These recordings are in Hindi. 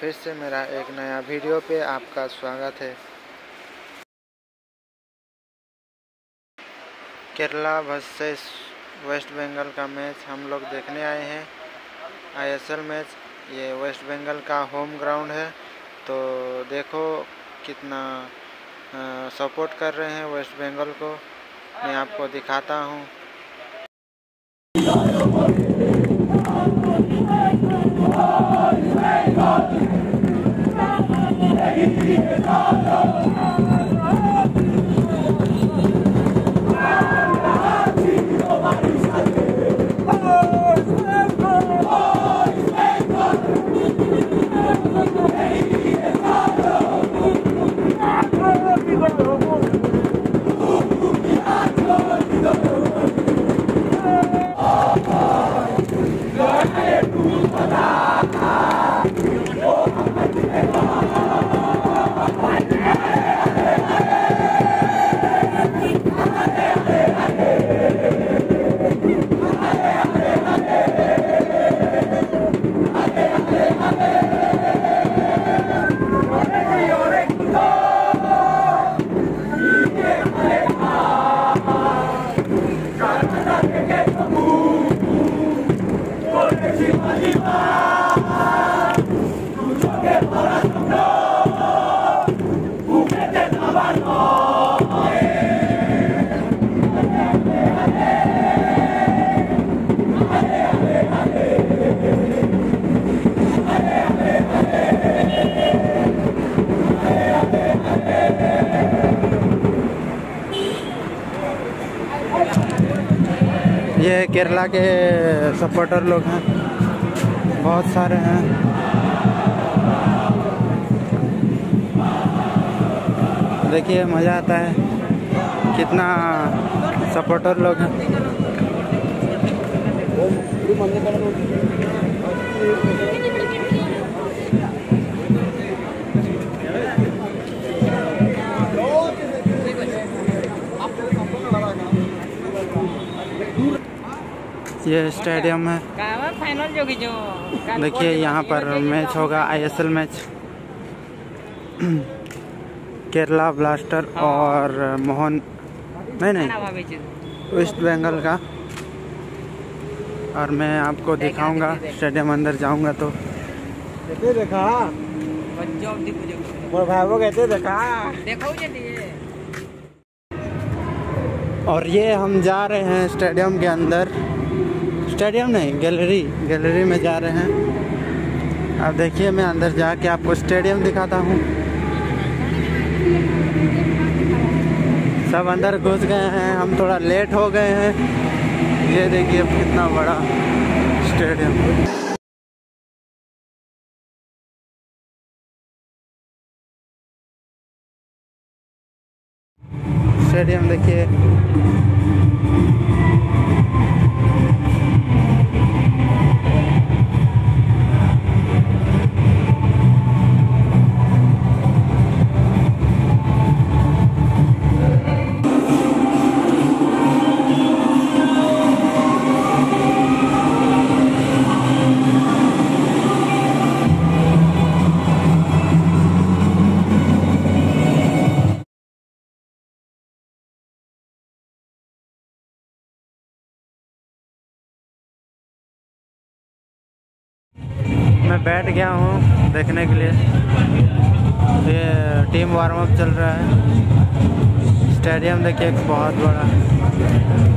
फिर से मेरा एक नया वीडियो पे आपका स्वागत है। केरला वर्सेस वेस्ट बंगाल का मैच हम लोग देखने आए हैं। आईएसएल मैच, ये वेस्ट बंगाल का होम ग्राउंड है। तो देखो कितना सपोर्ट कर रहे हैं वेस्ट बंगाल को। मैं आपको दिखाता हूँ। ये केरला के सपोर्टर लोग हैं। बहुत सारे हैं। देखिए, मज़ा आता है। कितना सपोर्टर लोग हैं। ये स्टेडियम है। देखिए यहाँ पर मैच होगा आईएसएल मैच केरला ब्लास्टर और मोहन नहीं नहीं वेस्ट बंगाल का। और मैं आपको दिखाऊँगा स्टेडियम अंदर जाऊँगा तो। देखा। मोर भाई कहते देखा। और ये हम जा रहे हैं स्टेडियम के अंदर। स्टेडियम नहीं, गैलरी गैलरी में जा रहे हैं। अब देखिए, मैं अंदर जाके आपको स्टेडियम दिखाता हूँ। सब अंदर घुस गए हैं, हम थोड़ा लेट हो गए हैं। ये देखिए कितना बड़ा स्टेडियम। स्टेडियम देखिए। मैं बैठ गया हूँ देखने के लिए। ये टीम वार्म अप चल रहा है। स्टेडियम देखिए, बहुत बड़ा।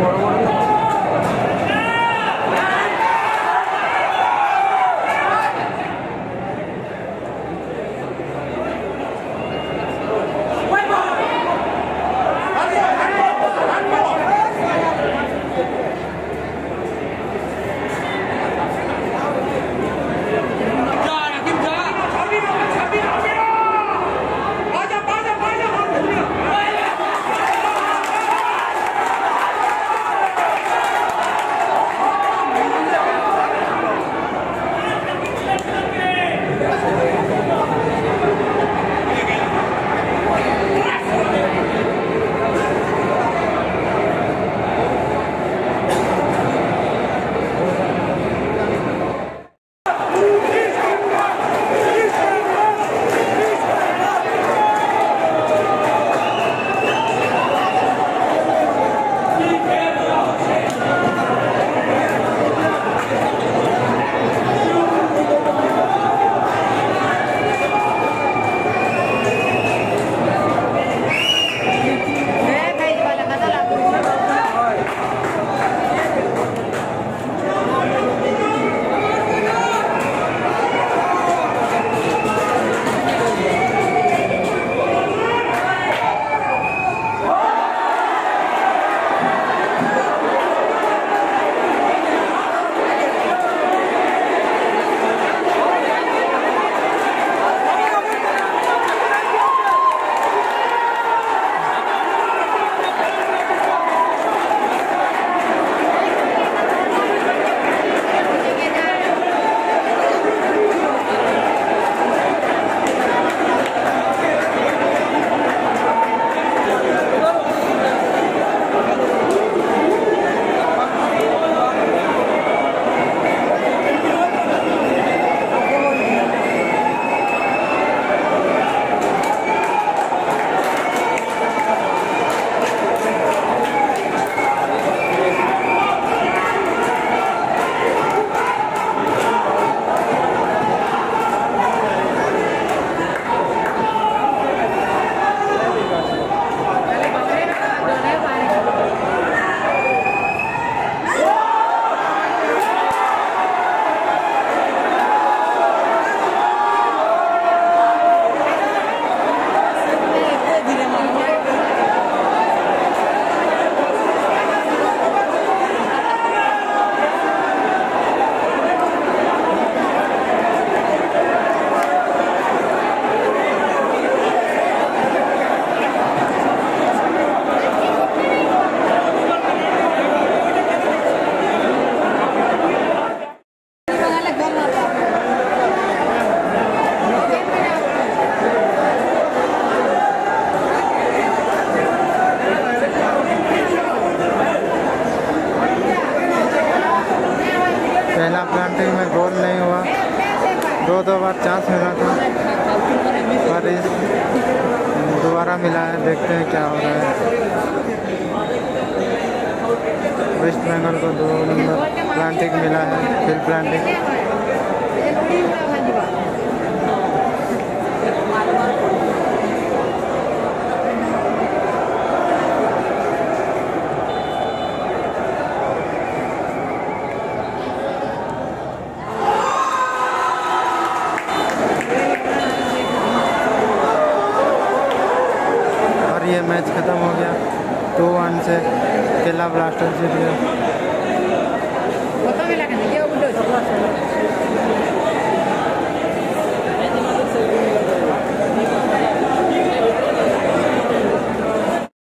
বড় বড় देखते हैं क्या हो रहा है वेस्ट बंगाल को दो नंबर प्लांटिंग मिला है. फिल प्लांटिंग और ये मैच ख़त्म हो गया। टू वन से केला ब्लास्टर जीत गया